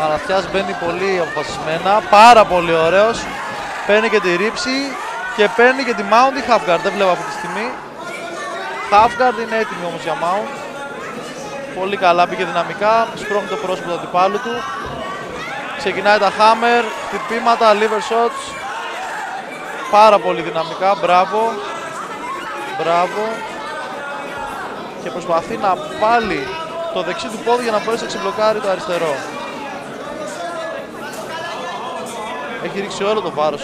Μαραθιάς μπαίνει πολύ αποφασισμένα, πάρα πολύ ωραίος. Παίρνει και τη ρήψη και παίρνει και τη mount ή half guard, δεν βλέπω αυτή τη στιγμή. Half guard είναι έτοιμη όμως για mount. Πολύ καλά, μπήκε δυναμικά, σπρώχνει το πρόσωπο του αντιπάλου του. Ξεκινάει τα hammer, χτυπήματα, liver shots. Πάρα πολύ δυναμικά, μπράβο. Μπράβο. Και προσπαθεί να βάλει το δεξί του πόδι για να μπορέσει να ξεμπλοκάρει το αριστερό. Έχει ρίξει όλο το βάρος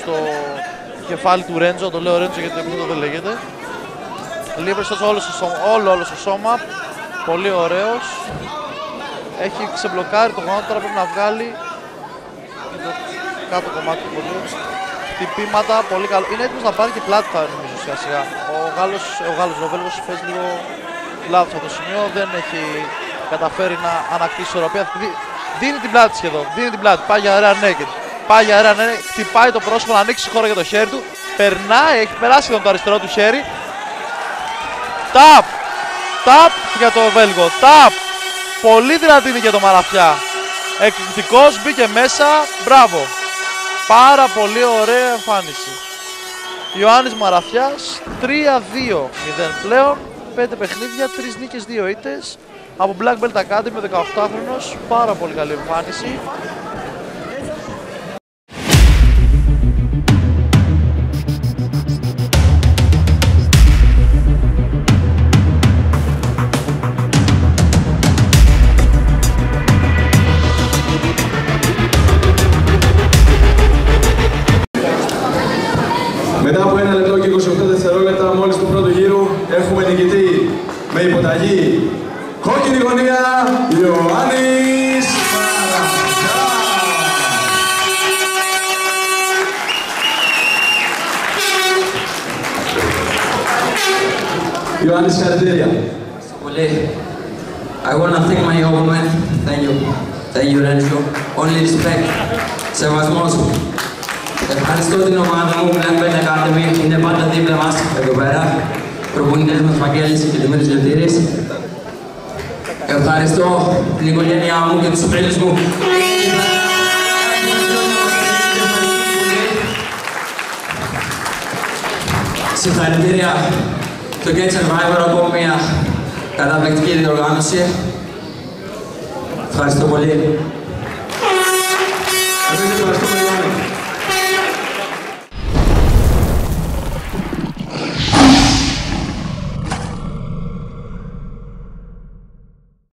στο κεφάλι του Ρέντζο, το λέω Ρέντζο γιατί το δεν λέγεται. Λίβερς όλο, όλο, όλο στο σώμα, πολύ ωραίος. Έχει ξεμπλοκάρει το γόνατο, τώρα πρέπει να βγάλει το κάτω κομμάτι του ποδιού. Χτυπήματα, πολύ καλό. Είναι έτοιμος να πάρει και πλάτη θα νομίζω σιγά σιγά. Ο Γάλλος, ο Γάλλος, ο Βέλγος παίζει λίγο λάθος αυτό το σημείο, δεν έχει καταφέρει να ανακτήσει ισορροπία. Δίνει την πλάτη σχεδόν, δίνει την πλάτη, πάει για rear naked. Πάει για rear naked, χτυπάει το πρόσωπο να ανοίξει χώρο για το χέρι του. Περνάει, έχει περάσει σχεδόν το αριστερό του χέρι. Ταπ! Ταπ για το Βέλγο, ταπ! Πολύ δυνατή είναι για το Μαραθιά. Εκπληκτικός, μπήκε μέσα, μπράβο. Πάρα πολύ ωραία εμφάνιση. Ιωάννης Μαραθιάς, 3-2-0 πλέον. 5 παιχνίδια, 3 νίκες, 2 ήττες. Από Black Belt Academy, 18χρονος. Πάρα πολύ καλή εμφάνιση. Με υποταγή κόκκινη γωνία Ιωάννης Μαραθιάς. Ιωάννης συγχαρητήρια. Πολύ. I want to thank my opponent. Thank you. Thank you, Renzo. Only respect. Σεβασμός. Ευχαριστώ την ομάδα μου, Black Belt Academy. Είναι πάντα δίπλα μας εδώ πέρα. Προπονητές μας Βαγγέλης και Δημήτρης Λευτήρης. Ευχαριστώ την οικογένειά μου και τους φίλους μου. Συγχαρητήρια στο Get Survivor από μια καταπληκτική διοργάνωση. Ευχαριστώ πολύ. Εμείς ευχαριστούμε